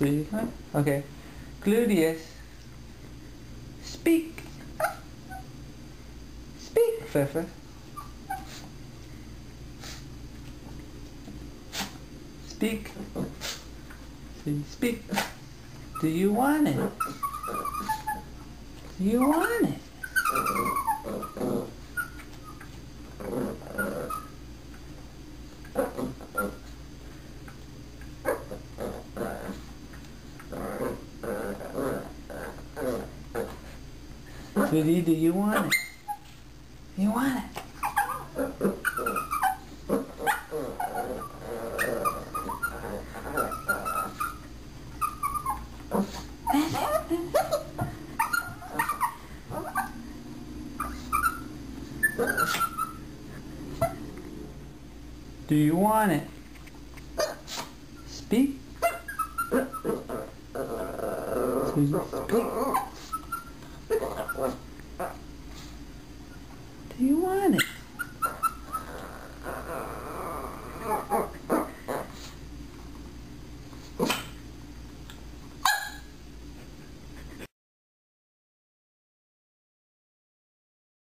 Speak. Okay. Gluteus. Speak. Speak, Fefe. Speak. Speak. Do you want it? Do you want it? Goody, do you want it? You want it? Do you want it? Speak. Speak. Do you want it?